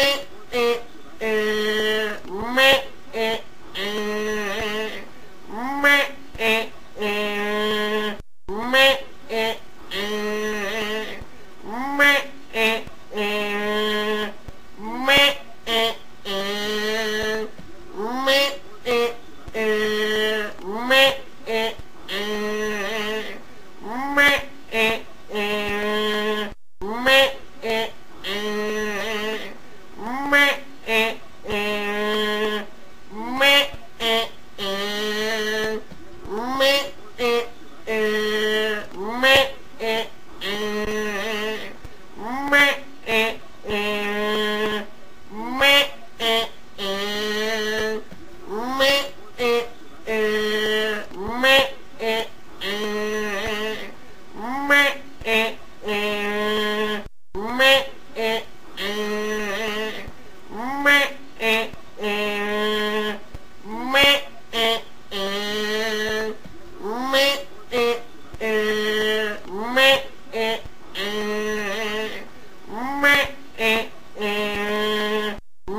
it.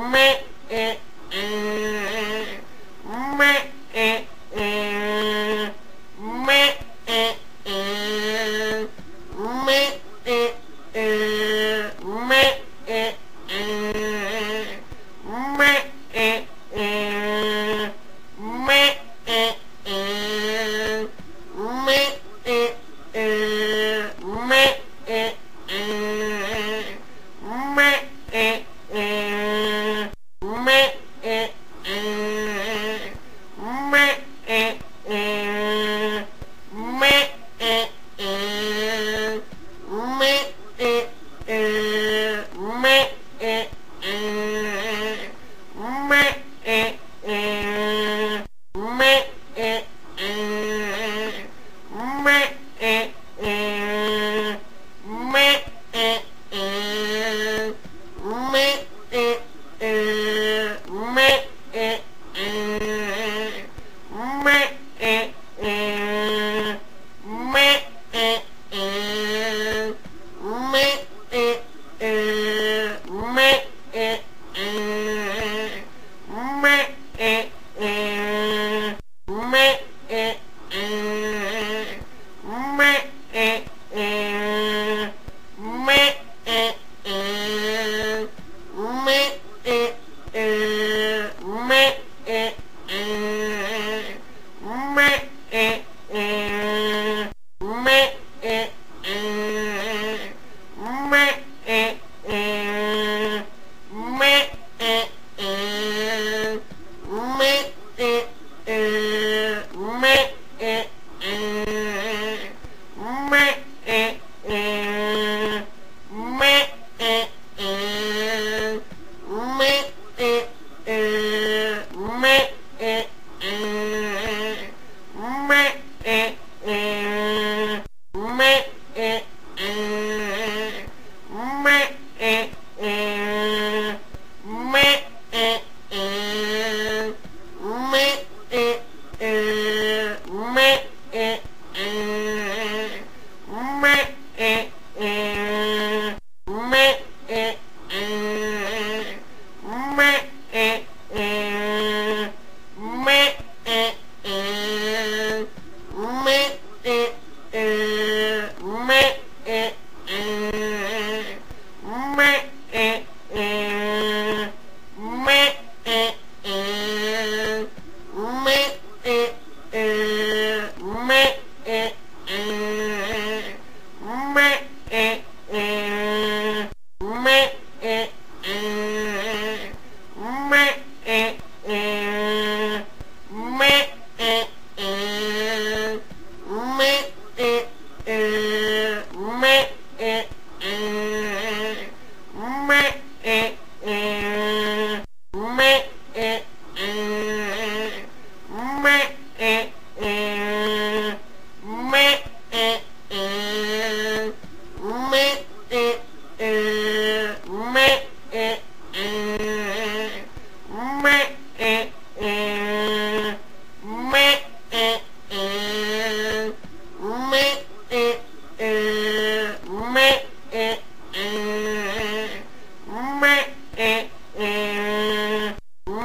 me eh, Mm-hmm.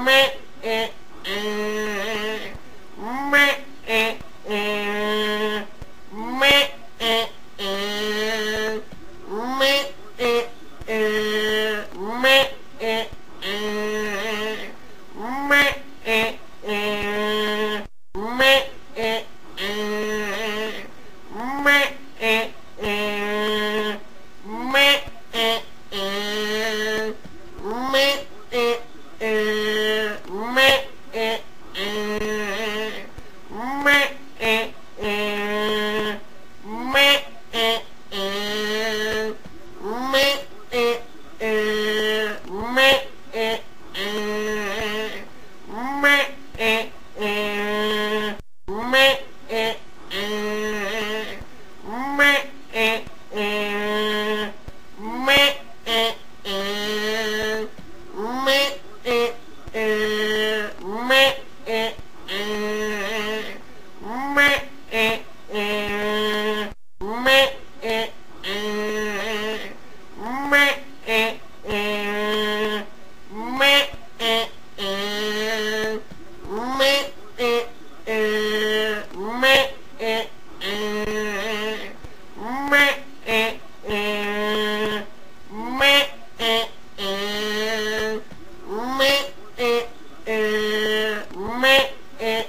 government it